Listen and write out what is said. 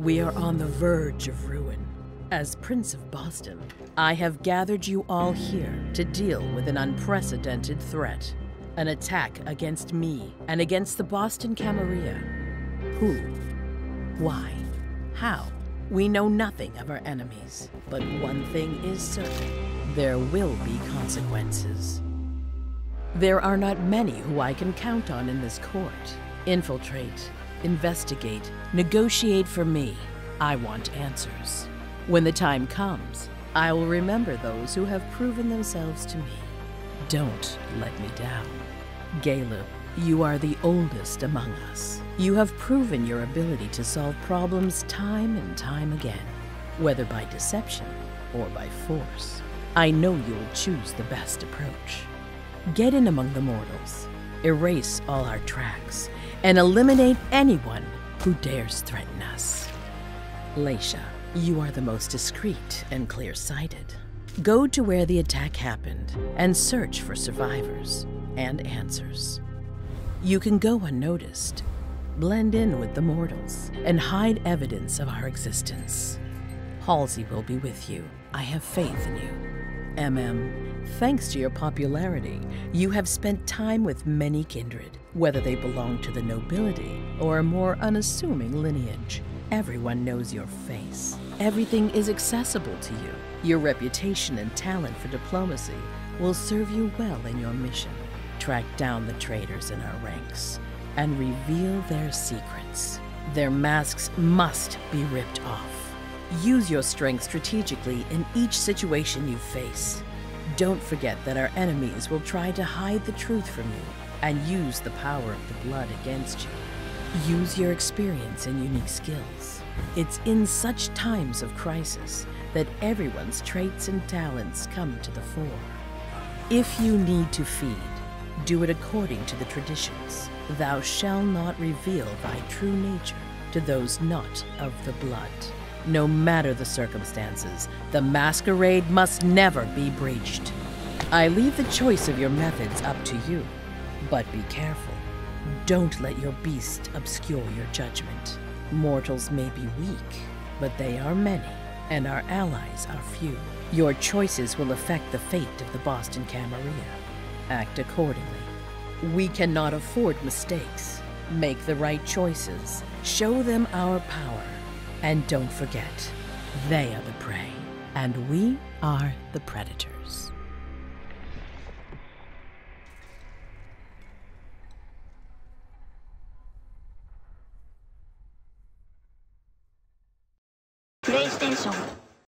We are on the verge of ruin. As Prince of Boston, I have gathered you all here to deal with an unprecedented threat. An attack against me and against the Boston Camarilla. Who? Why? How? We know nothing of our enemies, but one thing is certain. There will be consequences. There are not many who I can count on in this court. Infiltrate, investigate, negotiate for me. I want answers. When the time comes, I will remember those who have proven themselves to me. Don't let me down. Galeb, you are the oldest among us. You have proven your ability to solve problems time and time again, whether by deception or by force. I know you'll choose the best approach. Get in among the mortals, erase all our tracks, and eliminate anyone who dares threaten us. Leysha, you are the most discreet and clear-sighted. Go to where the attack happened and search for survivors and answers. You can go unnoticed, blend in with the mortals, and hide evidence of our existence. Halsey will be with you. I have faith in you. MM, thanks to your popularity, you have spent time with many kindred, whether they belong to the nobility or a more unassuming lineage. Everyone knows your face. Everything is accessible to you. Your reputation and talent for diplomacy will serve you well in your mission. Track down the traitors in our ranks and reveal their secrets. Their masks must be ripped off. Use your strength strategically in each situation you face. Don't forget that our enemies will try to hide the truth from you and use the power of the blood against you. Use your experience and unique skills. It's in such times of crisis that everyone's traits and talents come to the fore. If you need to feed, do it according to the traditions. Thou shalt not reveal thy true nature to those not of the blood. No matter the circumstances, the masquerade must never be breached. I leave the choice of your methods up to you, but be careful. Don't let your beast obscure your judgment. Mortals may be weak, but they are many, and our allies are few. Your choices will affect the fate of the Boston Camarilla. Act accordingly. We cannot afford mistakes. Make the right choices. Show them our power. And don't forget, they are the prey, and we are the predators. PlayStation